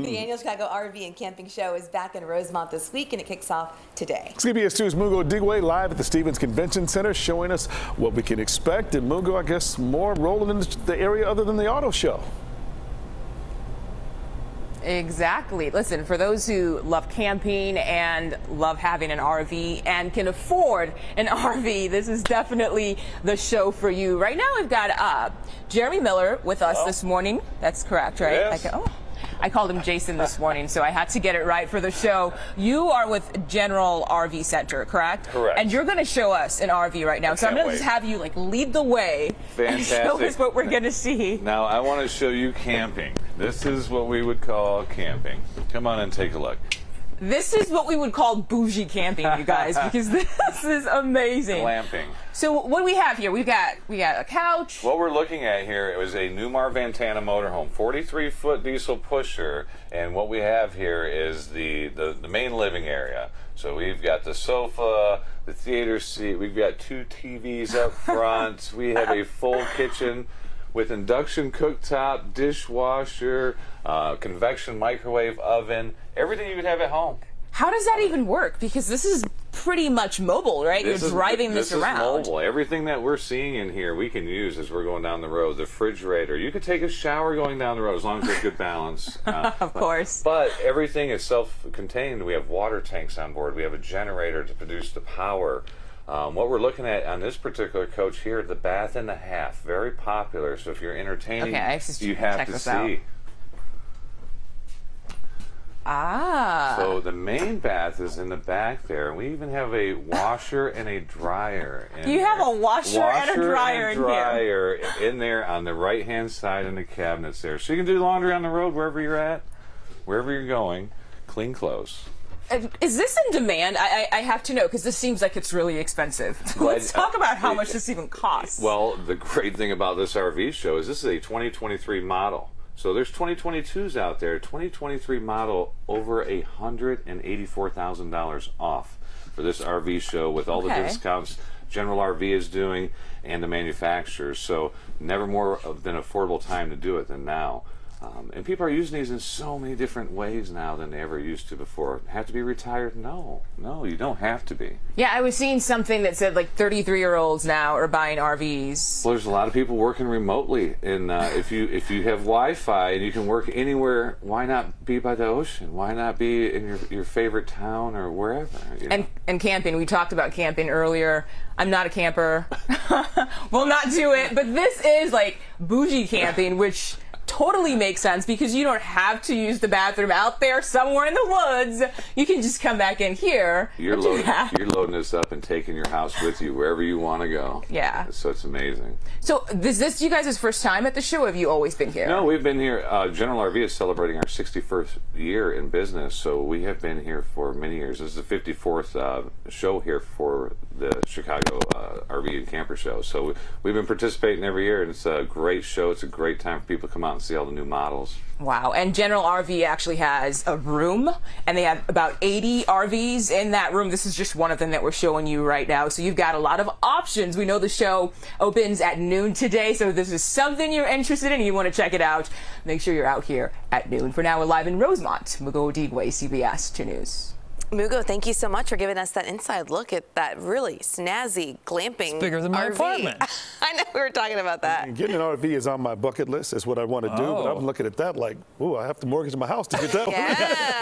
The annual Chicago RV and Camping Show is back in Rosemont this week, and it kicks off today. CBS 2's Mugo Odigwe live at the Stephens Convention Center showing us what we can expect. And Mugo, I guess, more rolling in the area other than the auto show. Exactly. Listen, for those who love camping and love having an RV and can afford an RV, this is definitely the show for you. Right now, we've got uh, Jeremy Miller with us Oh. this morning. That's correct, right? Yes. I ca- oh. I called him Jason this morning, so I had to get it right for the show. You are with General RV Center, correct? Correct. And you're going to show us an RV right now. so I'm going to just have you like lead the way and show us what we're going to see. Now I want to show you camping. This is what we would call camping. Come on and take a look. This is what we would call bougie camping, you guys, because this is amazing. Glamping. So what do we have here? We've got we got a couch. What we're looking at here it was a Newmar Ventana motorhome, 43 foot diesel pusher, and what we have here is the, the the main living area. So we've got the sofa, the theater seat. We've got two TVs up front. we have a full kitchen with induction cooktop, dishwasher, uh, convection microwave oven, everything you would have at home. How does that even work? Because this is pretty much mobile, right? This You're is- driving this, this is around. mobile. Everything that we're seeing in here, we can use as we're going down the road. The refrigerator. You could take a shower going down the road as long as there's good balance. Uh, Of course. but everything is self-contained. We have water tanks on board. We have a generator to produce the power. Um, what we're looking at on this particular coach here, the bath and a half, very popular. So if you're entertaining, Okay, have you have to see. out. Ah. So the main bath is in the back there. We even have a washer and a dryer. In You have there. a washer and a dryer in here. dryer in there on the right hand side in the cabinets there. So you can do laundry on the road wherever you're at, wherever you're going. Clean clothes. Is this in demand? I, I, I have to know because this seems like it's really expensive. Let's talk about how uh, much this even costs. Well, the great thing about this RV show is this is a 2023 model. So there's 2022s out there. 2023 model over a hundred and eighty-four thousand dollars off for this RV show with all Okay. the discounts General RV is doing and the manufacturers. So never more of an affordable time to do it than now. Um, and people are using these in so many different ways now than they ever used to before. Have to be retired? No, no, you don't have to be. yeah, I was seeing something that said like 33 year olds now are buying RVs. Well, there's a lot of people working remotely, and uh, if you if you have Wi-Fi and you can work anywhere, why not be by the ocean? Why not be in your, your favorite town or wherever? You know? And, and camping. We talked about camping earlier. I'm not a camper. Will not do it. But this is like bougie camping, which totally makes sense because you don't have to use the bathroom out there somewhere in the woods. You can just come back in here. you're loading you're loading this up and taking your house with you wherever you want to go. Yeah. So it's amazing. So is this you guys' first time at the show? Or have you always been here? No, we've been here. Uh, General RV is celebrating our 61st year in business, so we have been here for many years. This is the 54th uh, show here for the Chicago uh, RV and Camper Show. So we, we've been participating every year, and it's a great show. It's a great time for people to come out and see all the new models. Wow. And General RV actually has a room, and they have about 80 RVs in that room. This is just one of them that we're showing you right now. So you've got a lot of options. We know the show opens at noon today, so if this is something you're interested in and you want to check it out, make sure you're out here at noon. For now, we're live in Rosemont. Mugo Odigwe, CBS 2 News. Mugo, thank you so much for giving us that inside look at that really snazzy glamping. bigger than my RV. apartment. I know we were talking about that. Getting an RV is on my bucket list. That's what I want to do. But Oh. I'm looking at that like, ooh, I have to mortgage my house to get that one. Yeah.